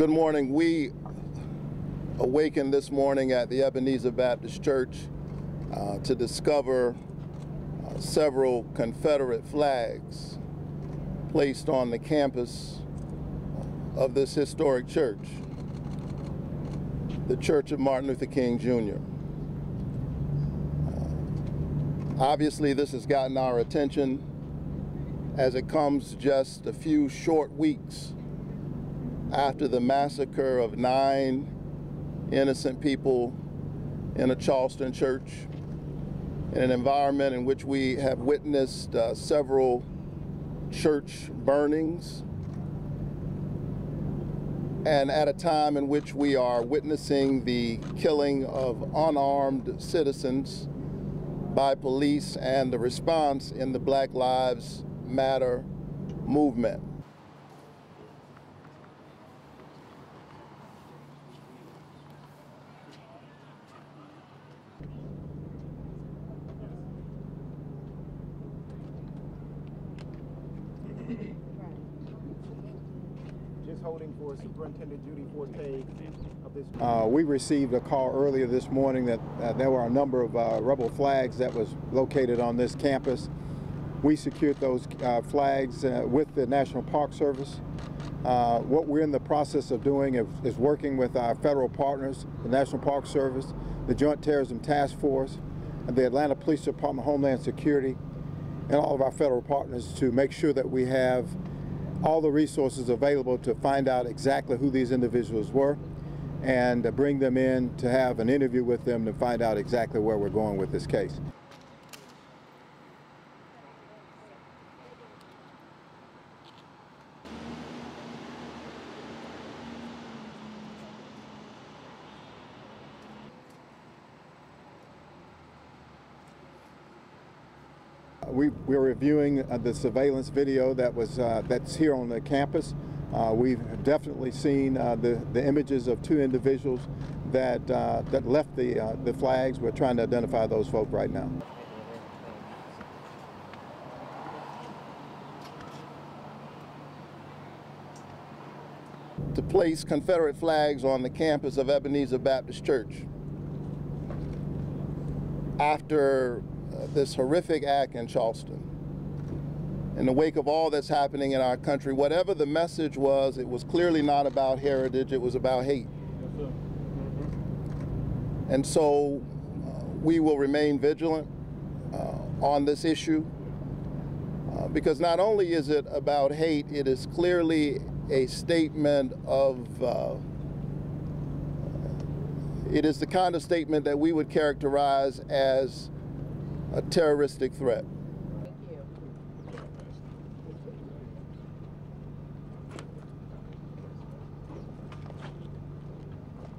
Good morning. We awakened this morning at the Ebenezer Baptist Church uh, to discover uh, several Confederate flags placed on the campus of this historic church, the Church of Martin Luther King Jr. Uh, obviously, this has gotten our attention as it comes just a few short weeks after the massacre of nine innocent people in a Charleston church, in an environment in which we have witnessed uh, several church burnings, and at a time in which we are witnessing the killing of unarmed citizens by police and the response in the Black Lives Matter movement. Just holding for Superintendent Judy Forte of this. Uh, we received a call earlier this morning that uh, there were a number of uh, rebel flags that was located on this campus. We secured those uh, flags uh, with the National Park Service. Uh, what we're in the process of doing is, is working with our federal partners, the National Park Service, the Joint Terrorism Task Force, and the Atlanta Police Department, Homeland Security, and all of our federal partners to make sure that we have all the resources available to find out exactly who these individuals were and bring them in to have an interview with them to find out exactly where we're going with this case. We, we're reviewing uh, the surveillance video that was uh, that's here on the campus. Uh, we've definitely seen the, the images of two individuals that, that left the, the flags. We're trying to identify those folk right now. to place Confederate flags on the campus of Ebenezer Baptist Church. After this horrific act in Charleston, in the wake of all that's happening in our country, whatever the message was, it was clearly not about heritage, it was about hate. And so uh, we will remain vigilant uh, on this issue uh, because not only is it about hate, it is clearly a statement of, uh, it is the kind of statement that we would characterize as a terroristic threat.